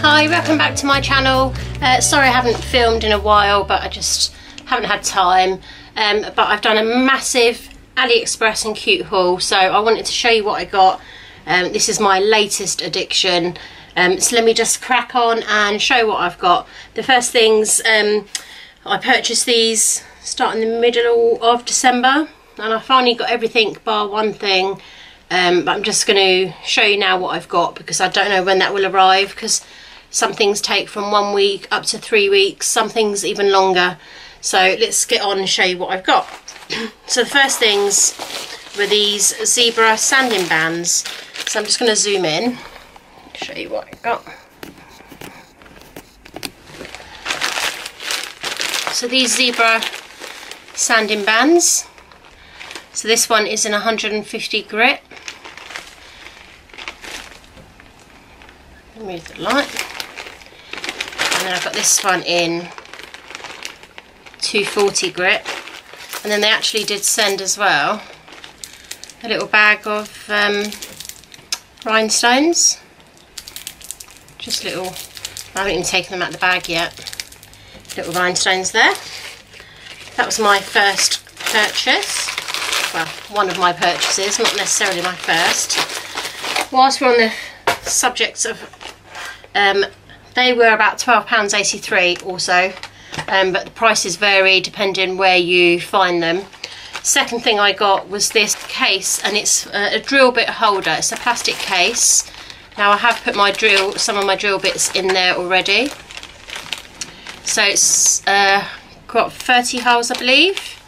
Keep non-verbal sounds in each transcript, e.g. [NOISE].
Hi, welcome back to my channel. Uh, sorry I haven't filmed in a while, but I just haven't had time. Um, but I've done a massive AliExpress and cute haul, so I wanted to show you what I got. Um, this is my latest addiction. Um, so let me just crack on and show what I've got. The first things, um, I purchased these starting the middle of December and I finally got everything bar one thing um, but I'm just going to show you now what I've got because I don't know when that will arrive because some things take from one week up to three weeks, some things even longer. So let's get on and show you what I've got. [CLEARS THROAT] so the first things were these zebra sanding bands. So I'm just going to zoom in, show you what I've got. So these zebra sanding bands. So this one is in 150 grit. Remove the light. Then I've got this one in 240 grit. And then they actually did send as well a little bag of um, rhinestones. Just little, I haven't even taken them out of the bag yet. Little rhinestones there. That was my first purchase. Well, one of my purchases, not necessarily my first. Whilst we're on the subject of, um, they were about £12.83 also, um, but the prices vary depending where you find them. Second thing I got was this case, and it's a drill bit holder. It's a plastic case. Now I have put my drill, some of my drill bits in there already. So it's uh, got 30 holes, I believe.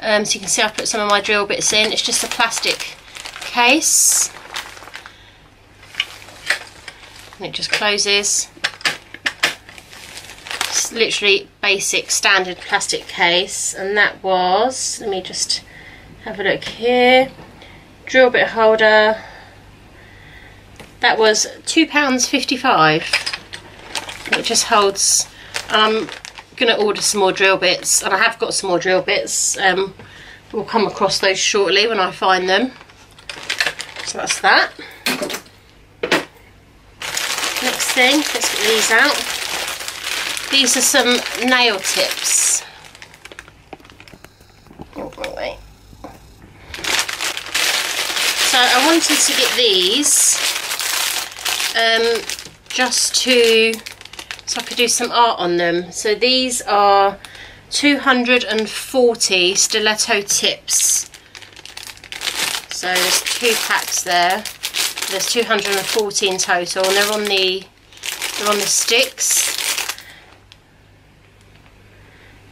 Um, so you can see I've put some of my drill bits in. It's just a plastic case. And it just closes. Literally basic standard plastic case. And that was, let me just have a look here. Drill bit holder. That was £2.55. It just holds, I'm going to order some more drill bits and I have got some more drill bits um, we'll come across those shortly when I find them so that's that next thing let's get these out these are some nail tips so I wanted to get these um, just to so I could do some art on them. So these are 240 stiletto tips. So there's two packs there. There's 214 total and they're on the they're on the sticks.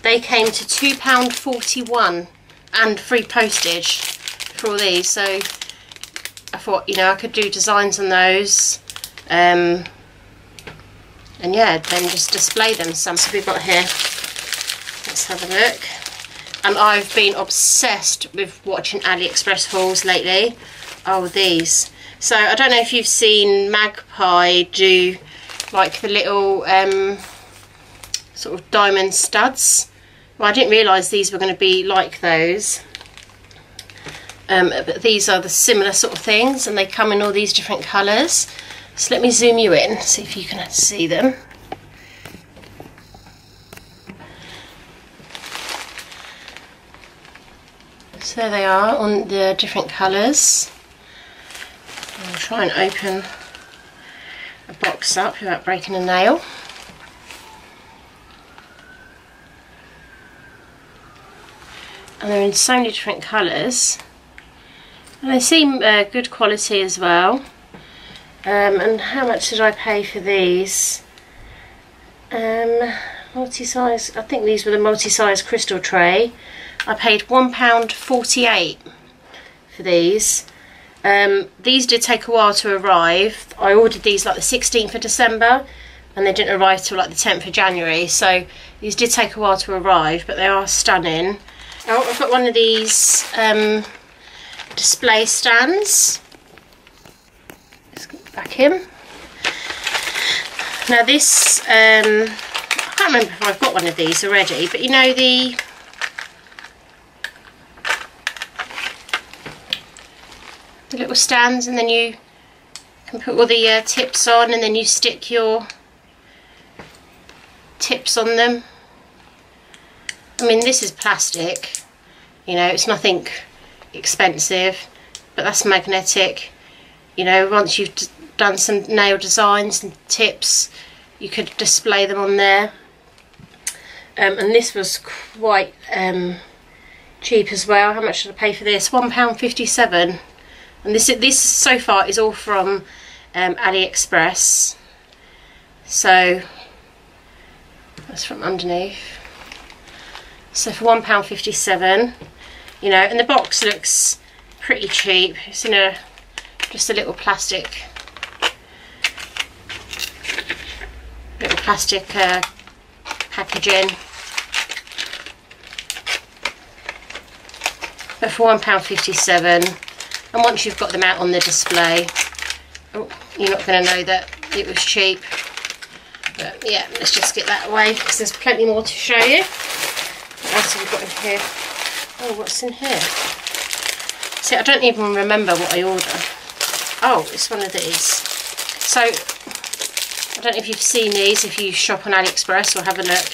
They came to £2.41 and free postage for all these. So I thought, you know, I could do designs on those. Um, and yeah then just display them some so we've got here let's have a look and I've been obsessed with watching AliExpress hauls lately oh these so I don't know if you've seen Magpie do like the little um, sort of diamond studs well I didn't realise these were going to be like those um, but these are the similar sort of things and they come in all these different colours so let me zoom you in, see if you can see them. So there they are on the different colours. I'll try and open a box up without breaking a nail. And they're in so many different colours. And they seem uh, good quality as well. Um, and how much did I pay for these? Um, multi-size, I think these were the multi-size crystal tray. I paid £1.48 for these. Um, these did take a while to arrive. I ordered these like the 16th of December and they didn't arrive till like the 10th of January. So these did take a while to arrive, but they are stunning. Oh, I've got one of these um, display stands Let's get back in. Now this, um, I can't remember if I've got one of these already, but you know the the little stands and then you can put all the uh, tips on and then you stick your tips on them. I mean, this is plastic, you know, it's nothing expensive, but that's magnetic. You know, once you've done some nail designs and tips, you could display them on there. Um, and this was quite um, cheap as well. How much did I pay for this? £1.57. And this, this so far is all from um, AliExpress. So, that's from underneath. So for £1.57, you know, and the box looks pretty cheap. It's in a, just a little plastic, little plastic uh, packaging. But for £1.57, and once you've got them out on the display, oh, you're not going to know that it was cheap. But yeah, let's just get that away because there's plenty more to show you. What else have we got in here? Oh, what's in here? See, I don't even remember what I ordered. Oh, it's one of these. So, I don't know if you've seen these, if you shop on AliExpress or have a look.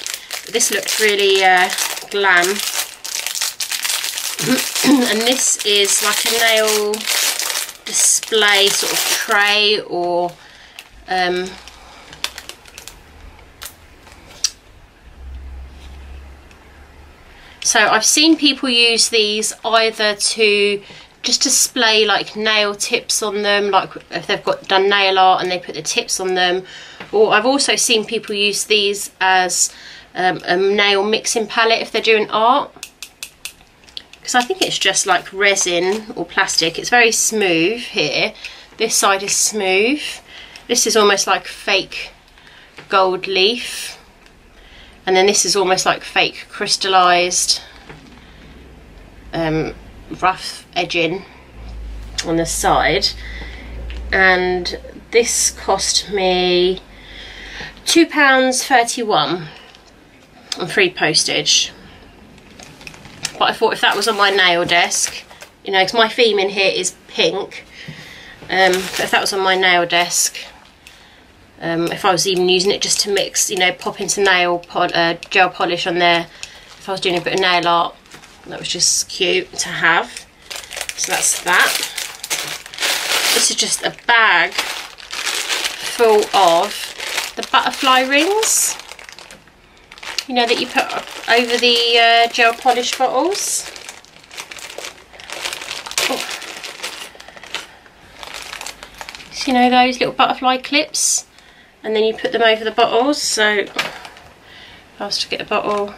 This looks really uh, glam. [CLEARS THROAT] and this is like a nail display sort of tray or um, So I've seen people use these either to just display like nail tips on them, like if they've got done nail art and they put the tips on them. Or I've also seen people use these as um, a nail mixing palette if they're doing art. Because I think it's just like resin or plastic. It's very smooth here. This side is smooth. This is almost like fake gold leaf and then this is almost like fake crystallized um, rough edging on the side. And this cost me £2.31 on free postage. But I thought if that was on my nail desk you know because my theme in here is pink um, if that was on my nail desk um, if I was even using it just to mix, you know, popping some nail pod, uh, gel polish on there. If I was doing a bit of nail art, that was just cute to have. So that's that. This is just a bag full of the butterfly rings. You know, that you put over the uh, gel polish bottles. Oh. You know, those little butterfly clips and then you put them over the bottles so if I was to get a bottle.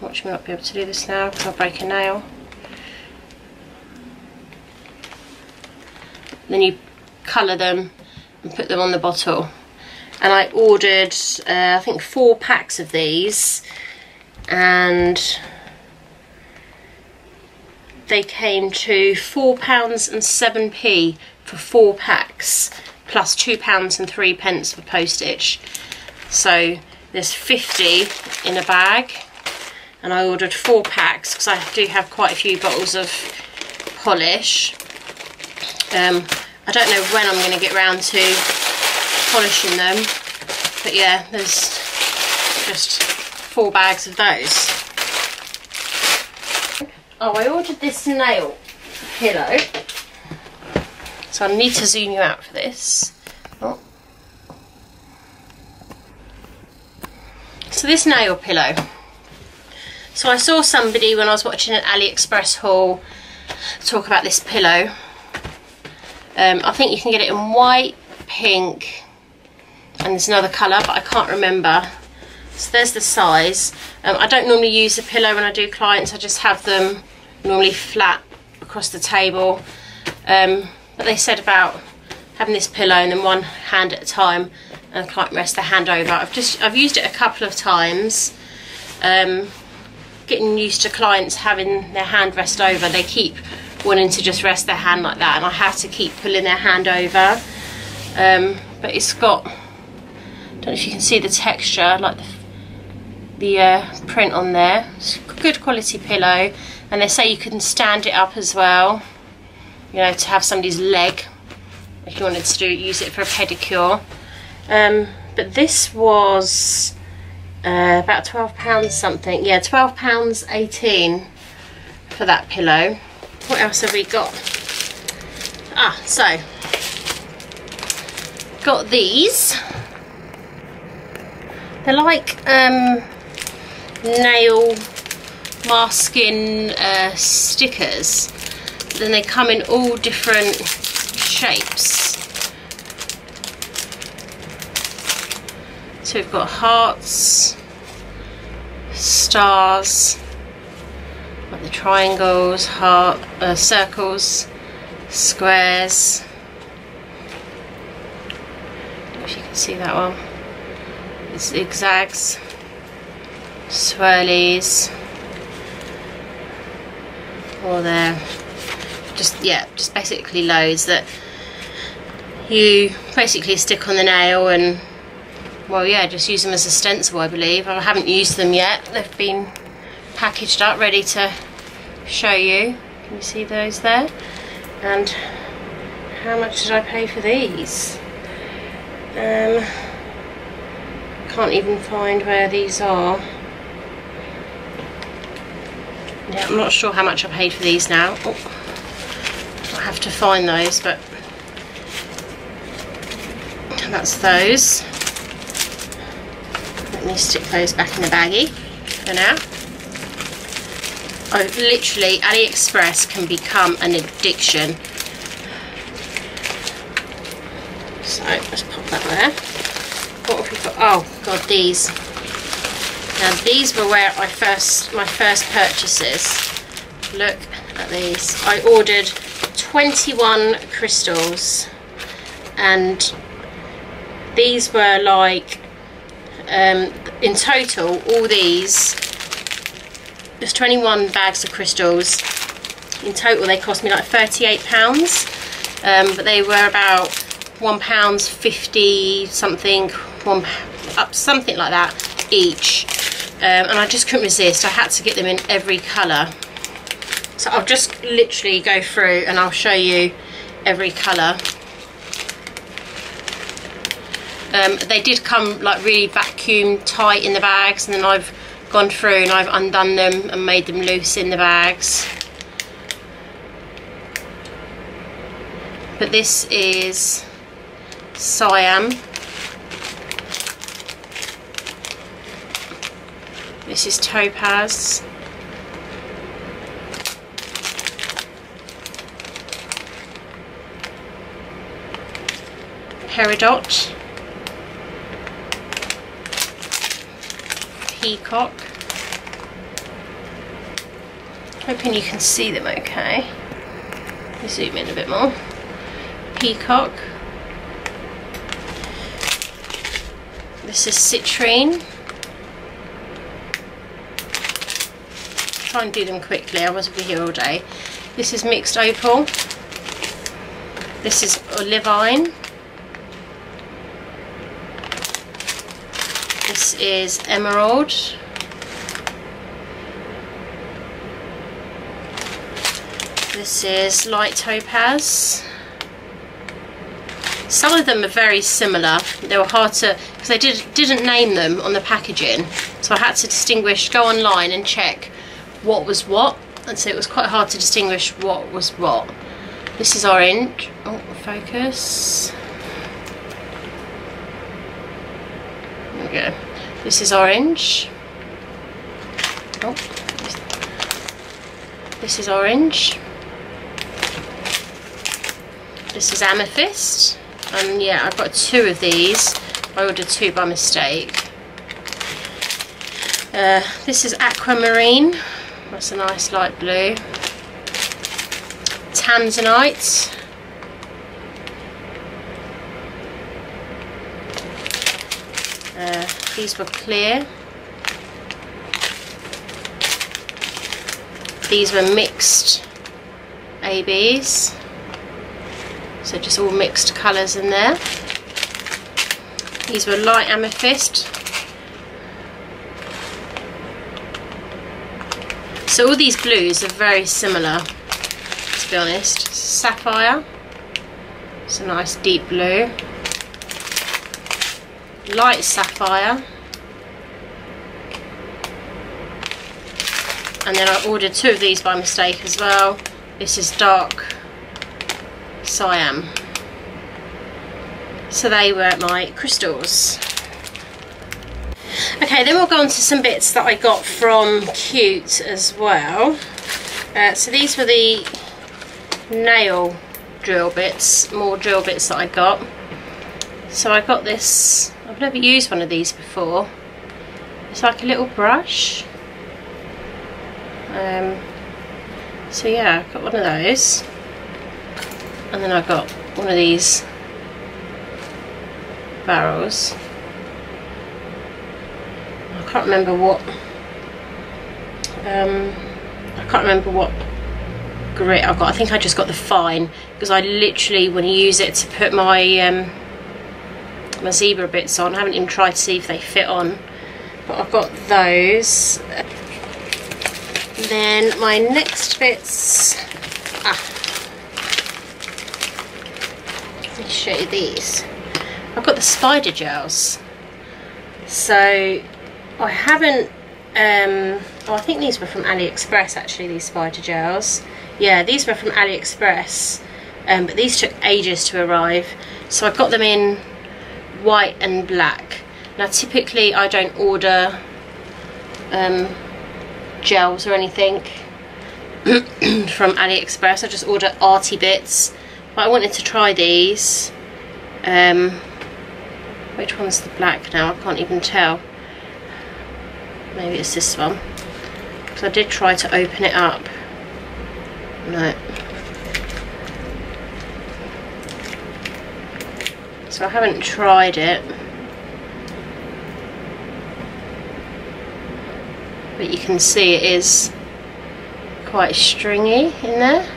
Watch me not be able to do this now because I'll break a nail. Then you colour them and put them on the bottle. And I ordered uh, I think four packs of these and they came to four pounds and seven p for four packs plus two pounds and three pence for postage. So there's 50 in a bag and I ordered four packs because I do have quite a few bottles of polish. Um, I don't know when I'm going to get round to polishing them but yeah there's just four bags of those. Oh I ordered this nail pillow so I need to zoom you out for this. Oh. So this nail pillow. So I saw somebody when I was watching an AliExpress haul talk about this pillow. Um, I think you can get it in white, pink, and there's another colour, but I can't remember. So there's the size. Um, I don't normally use the pillow when I do clients, I just have them normally flat across the table. Um, but they said about having this pillow and then one hand at a time and can't rest the hand over. I've just I've used it a couple of times. Um, getting used to clients having their hand rest over. They keep wanting to just rest their hand like that and I have to keep pulling their hand over. Um, but it's got, I don't know if you can see the texture, like the, the uh, print on there. It's a good quality pillow and they say you can stand it up as well you know, to have somebody's leg if you wanted to do use it for a pedicure. Um, but this was uh, about £12 something. Yeah, £12 18 for that pillow. What else have we got? Ah, so got these. They're like um, nail masking uh, stickers. Then they come in all different shapes. So we've got hearts, stars, like the triangles, heart, uh, circles, squares. if you can see that one. It's zigzags, swirlies, or there. Just yeah, just basically loads that you basically stick on the nail and well yeah just use them as a stencil I believe. I haven't used them yet. They've been packaged up ready to show you. Can you see those there? And how much did I pay for these? Um, can't even find where these are. Yeah I'm not sure how much I paid for these now. Oh, have to find those but that's those let me stick those back in the baggie for now. Oh, literally, AliExpress can become an addiction. So, let's pop that there. What have we got? Oh, God, these. Now, these were where I first, my first purchases. Look at these. I ordered 21 crystals and these were like um, in total all these there's 21 bags of crystals. In total they cost me like 38 pounds um, but they were about one pounds 50 something one up something like that each. Um, and I just couldn't resist. I had to get them in every colour so I'll just literally go through and I'll show you every colour um, they did come like really vacuum tight in the bags and then I've gone through and I've undone them and made them loose in the bags. But this is Siam. This is Topaz. Peridot. peacock. Hoping you can see them okay. Zoom in a bit more. Peacock. This is citrine. Try and do them quickly, I wasn't here all day. This is mixed opal. This is olivine. This is emerald. This is light topaz. Some of them are very similar. They were hard to, because they did, didn't name them on the packaging. So I had to distinguish, go online and check what was what. And so it was quite hard to distinguish what was what. This is orange. Oh, focus. There we go. This is orange. Oh, this is orange. This is amethyst. And yeah, I've got two of these. I ordered two by mistake. Uh, this is aquamarine. That's a nice light blue. Tanzanite. Uh, these were clear. These were mixed ABs. So just all mixed colours in there. These were light amethyst. So all these blues are very similar, to be honest. Sapphire. It's a nice deep blue light sapphire. And then I ordered two of these by mistake as well. This is dark cyan. So they were my crystals. Okay then we'll go on to some bits that I got from Cute as well. Uh, so these were the nail drill bits more drill bits that I got. So I got this Never used one of these before. It's like a little brush. Um, so yeah I've got one of those. And then I've got one of these barrels. I can't remember what um, I can't remember what grit I've got. I think I just got the fine because I literally want to use it to put my um, my zebra bits on I haven't even tried to see if they fit on. But I've got those. Then my next bits ah. Let me show you these. I've got the spider gels. So I haven't um, oh I think these were from AliExpress actually these spider gels. Yeah these were from AliExpress um, but these took ages to arrive. So I've got them in white and black now typically I don't order um, gels or anything [CLEARS THROAT] from AliExpress. I just order arty bits. But I wanted to try these. Um, which one's the black now? I can't even tell. Maybe it's this one. Because I did try to open it up. No. So I haven't tried it. but you can see it is quite stringy in there.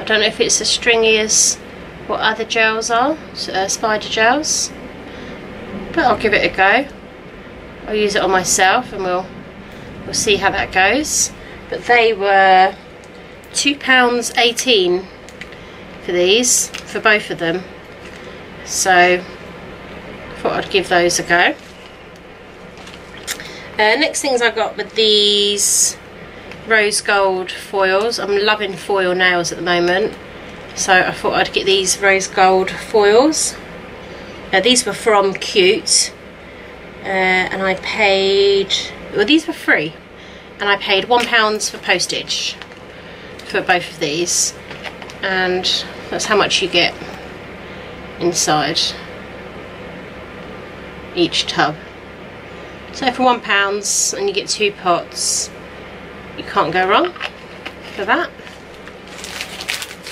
I don't know if it's as stringy as what other gels are, uh, spider gels, but I'll give it a go. I'll use it on myself and we'll we'll see how that goes. But they were £2.18 for these, for both of them. So thought I'd give those a go. Uh, next things I got were these rose gold foils. I'm loving foil nails at the moment. So I thought I'd get these rose gold foils. Uh, these were from Cute. Uh, and I paid, well these were free. And I paid £1 for postage for both of these. And that's how much you get inside each tub. So for one pounds and you get two pots, you can't go wrong for that.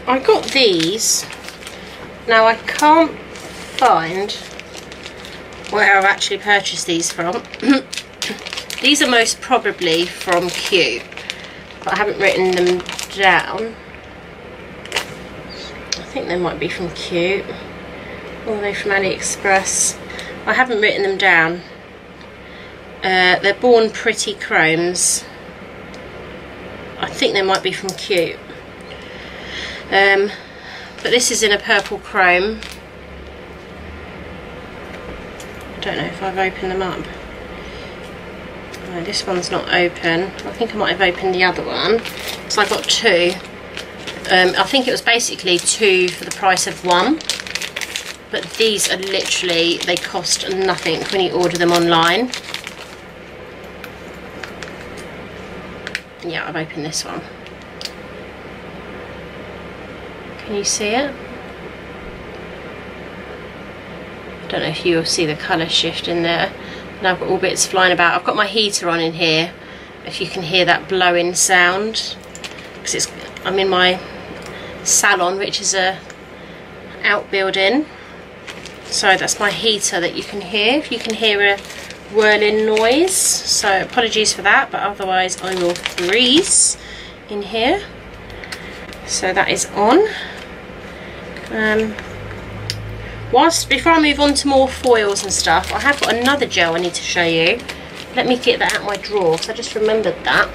I got these. Now I can't find where I've actually purchased these from. [COUGHS] these are most probably from Cute, but I haven't written them down. I think they might be from Cute, are they from AliExpress? I haven't written them down uh, they're Born Pretty Chromes. I think they might be from Cute. Um, but this is in a purple chrome. I don't know if I've opened them up. No, this one's not open. I think I might have opened the other one. So I've got two. Um, I think it was basically two for the price of one. But these are literally, they cost nothing when you order them online. yeah I've opened this one. Can you see it? I don't know if you'll see the colour shift in there. And I've got all bits flying about. I've got my heater on in here if you can hear that blowing sound. Because I'm in my salon which is a outbuilding so that's my heater that you can hear. If you can hear a whirling noise so apologies for that but otherwise I will freeze in here. So that is on. Um, whilst before I move on to more foils and stuff I have got another gel I need to show you. Let me get that out my drawer because I just remembered that.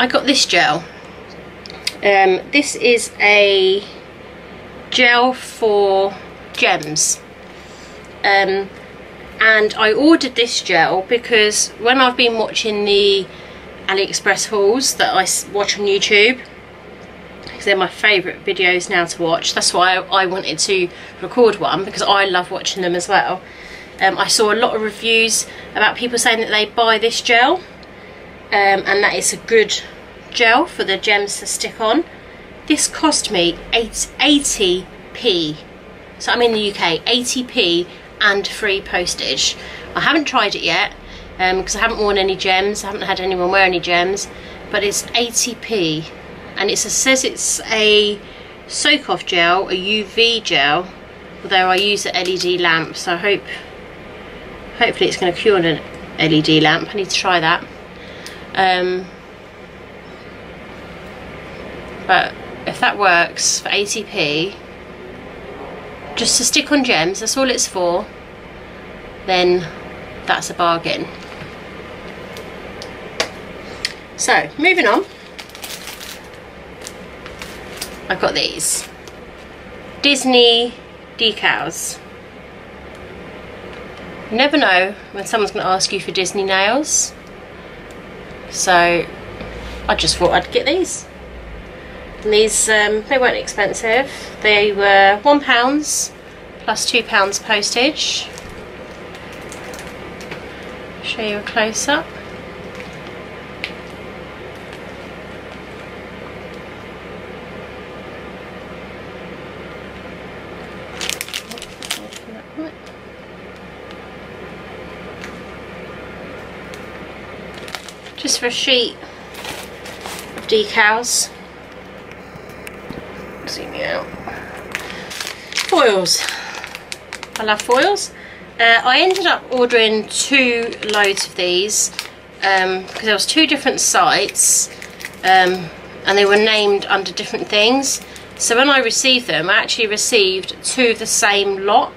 I got this gel. Um, this is a gel for gems. Um, and I ordered this gel because when I've been watching the AliExpress hauls that I watch on YouTube because they're my favourite videos now to watch that's why I wanted to record one because I love watching them as well. Um, I saw a lot of reviews about people saying that they buy this gel um, and that it's a good gel for the gems to stick on this cost me 80p so I'm in the UK 80p and free postage. I haven't tried it yet because um, I haven't worn any gems. I haven't had anyone wear any gems, but it's 80p, and it says it's a soak off gel, a UV gel. Although I use an LED lamp, so I hope hopefully it's going to cure an LED lamp. I need to try that. Um, but that works for 80p just to stick on gems, that's all it's for, then that's a bargain. So, moving on. I've got these. Disney decals. You never know when someone's going to ask you for Disney nails. So, I just thought I'd get these. And these, um, they weren't expensive. They were £1 plus £2 postage. Show you a close-up. Just for a sheet of decals zoom you out. Foils. I love foils. Uh, I ended up ordering two loads of these um, because there was two different sites um, and they were named under different things. So when I received them, I actually received two of the same lot,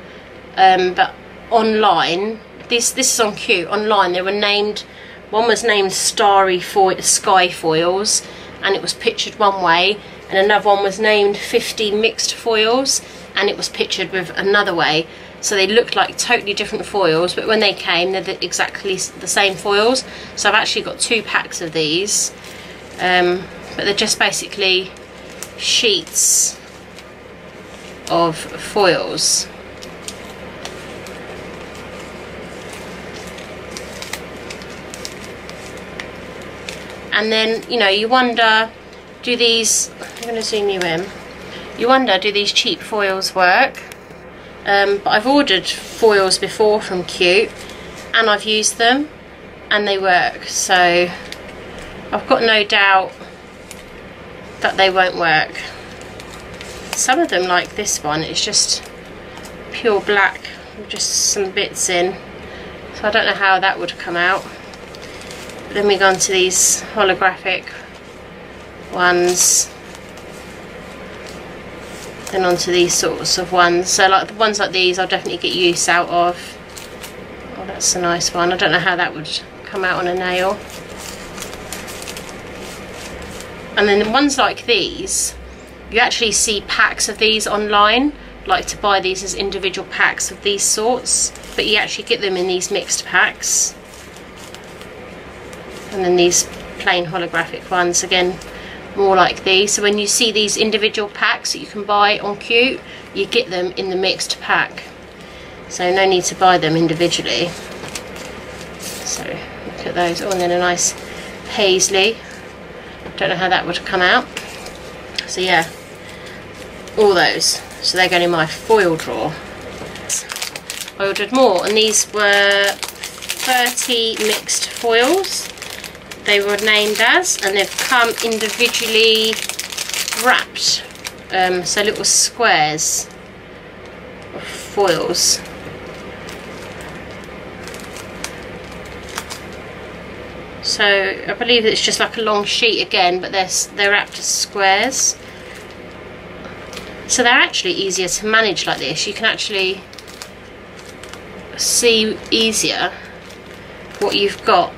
um, but online. This this is on Cute. Online, they were named. One was named Starry Foil, Sky Foils, and it was pictured one way, and another one was named 50 mixed foils and it was pictured with another way. So they looked like totally different foils but when they came they're exactly the same foils. So I've actually got two packs of these um, but they're just basically sheets of foils. And then you know you wonder do these, I'm going to zoom you in, you wonder do these cheap foils work? Um, but I've ordered foils before from Cute and I've used them and they work so I've got no doubt that they won't work. Some of them like this one it's just pure black just some bits in so I don't know how that would come out. But then we go on to these holographic ones then onto these sorts of ones. So like the ones like these I'll definitely get use out of. Oh that's a nice one. I don't know how that would come out on a nail. And then the ones like these you actually see packs of these online. Like to buy these as individual packs of these sorts. But you actually get them in these mixed packs. And then these plain holographic ones. Again more like these. So when you see these individual packs that you can buy on Cute, you get them in the mixed pack. So no need to buy them individually. So look at those. Oh, and then a nice paisley. Don't know how that would come out. So yeah, all those. So they're going in my foil drawer. I ordered more, and these were 30 mixed foils they were named as and they've come individually wrapped um, so little squares of foils. So I believe it's just like a long sheet again but they're, they're wrapped as squares. So they're actually easier to manage like this. You can actually see easier what you've got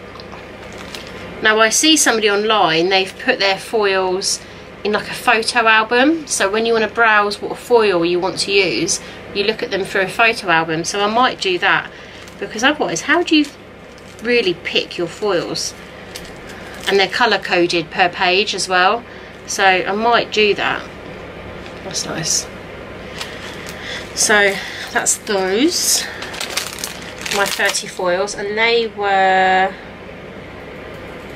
now I see somebody online, they've put their foils in like a photo album. So when you want to browse what foil you want to use, you look at them through a photo album. So I might do that. because otherwise how do you really pick your foils and they're color coded per page as well so I might do that that's nice so that's those my 30 foils and they were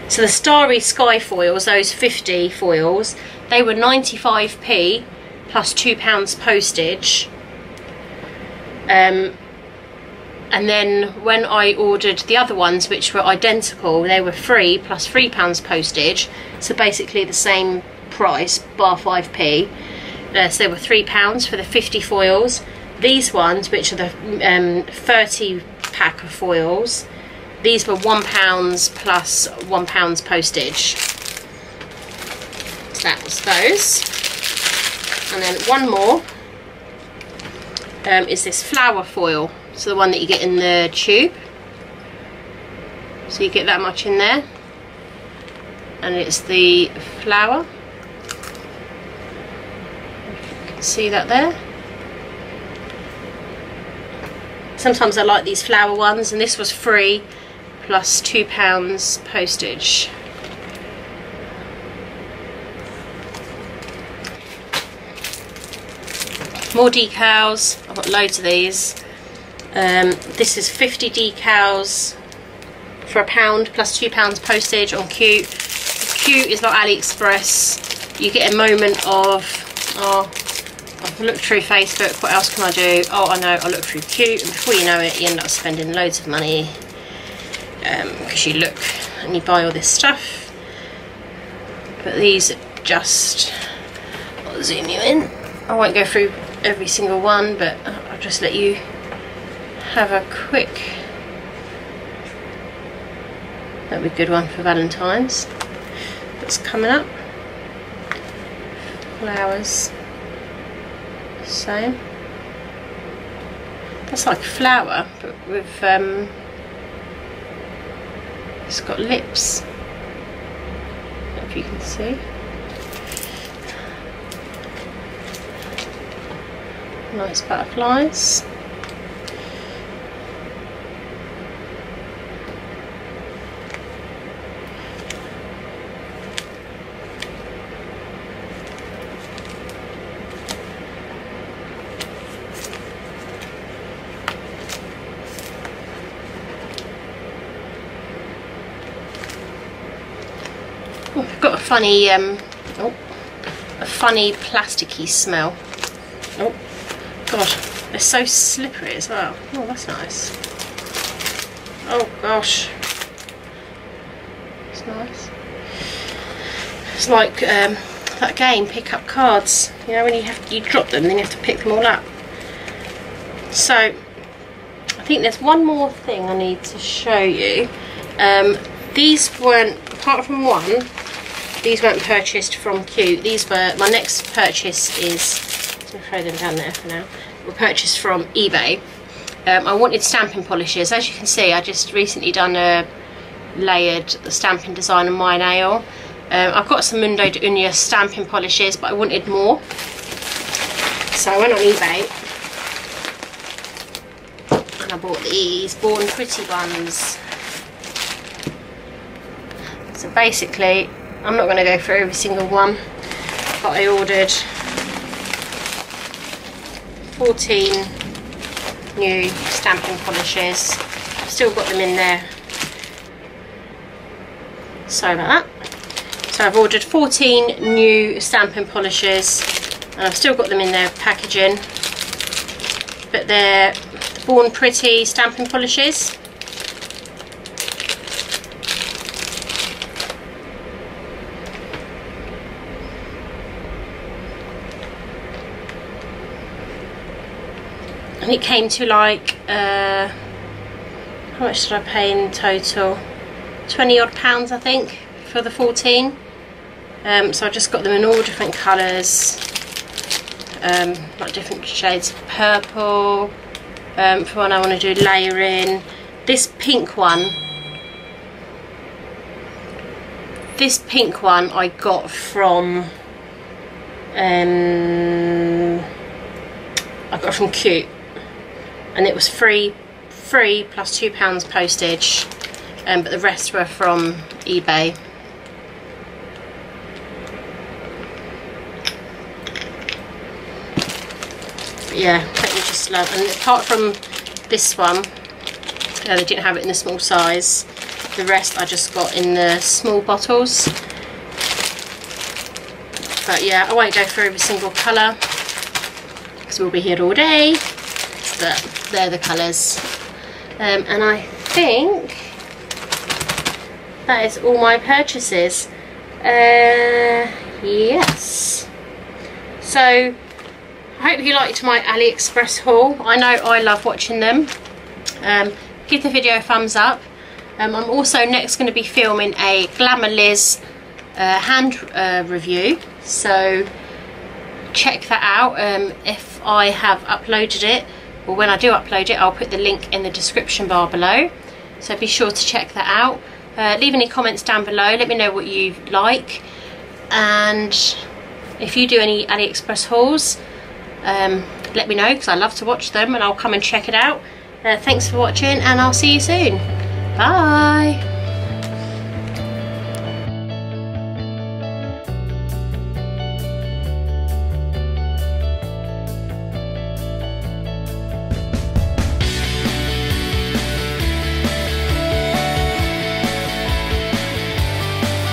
so the Starry Sky foils those 50 foils they were 95p plus two pounds postage. Um, and then when I ordered the other ones which were identical they were free plus three pounds postage. So basically the same price bar 5p uh, so they were three pounds for the 50 foils. These ones which are the um, 30 pack of foils these were one pounds plus one pounds postage. So that was those. And then one more. Um, is this flower foil. So the one that you get in the tube. So you get that much in there. And it's the flower see that there? Sometimes I like these flower ones and this was free plus two pounds postage. More decals. I've got loads of these. Um, this is 50 decals for a pound plus two pounds postage on Cute Cute is like AliExpress. You get a moment of oh I look through Facebook. What else can I do? Oh I know I look through Cute and before you know it you end up spending loads of money because um, you look and you buy all this stuff. But these are just I'll zoom you in. I won't go through every single one but I'll just let you have a quick that'd be a good one for Valentine's. That's coming up. Flowers. Same. That's like a flower but with um, it's got lips if you can see nice butterflies. Funny, um, oh, a funny plasticky smell. Oh, God, they're so slippery as well. Oh, that's nice. Oh gosh. It's nice. It's like um, that game, pick up cards. You know, when you have you drop them, then you have to pick them all up. So, I think there's one more thing I need to show you. Um, these weren't, apart from one, these weren't purchased from Cute. These were, my next purchase is throw them down there for now. Were purchased from eBay. Um, I wanted stamping polishes. As you can see, I just recently done a layered stamping design on my nail. Um, I've got some Mundo de Uñas stamping polishes, but I wanted more. So I went on eBay and I bought these Born Pretty ones. So basically, I'm not going to go through every single one, but I ordered 14 new stamping polishes. I've still got them in there. Sorry about that. So I've ordered 14 new stamping polishes and I've still got them in their packaging. But they're Born Pretty stamping polishes. And it came to like uh, how much did I pay in total? 20 odd pounds I think for the 14 um, so I just got them in all different colours. Um, like different shades of purple. Um, for when I want to do layering. This pink one this pink one I got from um, I got from Cute and it was free free plus two pounds postage um, but the rest were from eBay. But yeah totally just love and apart from this one uh, they didn't have it in the small size. The rest I just got in the small bottles. But yeah I won't go through every single colour because we'll be here all day but they're the colours. Um, and I think that is all my purchases. Uh, yes. So I hope you liked my AliExpress haul. I know I love watching them. Um, give the video a thumbs up. Um, I'm also next going to be filming a Glamour Liz uh, hand uh, review. So check that out um, if I have uploaded it or when I do upload it I'll put the link in the description bar below. So be sure to check that out. Uh, leave any comments down below. Let me know what you like. And if you do any AliExpress hauls um, let me know because I love to watch them and I'll come and check it out. Uh, thanks for watching and I'll see you soon. Bye